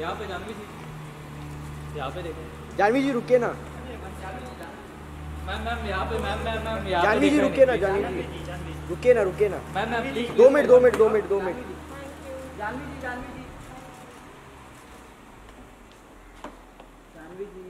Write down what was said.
यहाँ पे जानवी जी। यहाँ पे देखो। जानवी जी रुके ना। मैम मैम यहाँ पे ma'am ma'am ma'am Janvi ji रुके ना जानवी जी। रुके ना रुके ना। मैम मैम प्लीज़ दो मिनट दो मिनट दो मिनट दो मिनट। जानवी जी जानवी जी। जानवी जी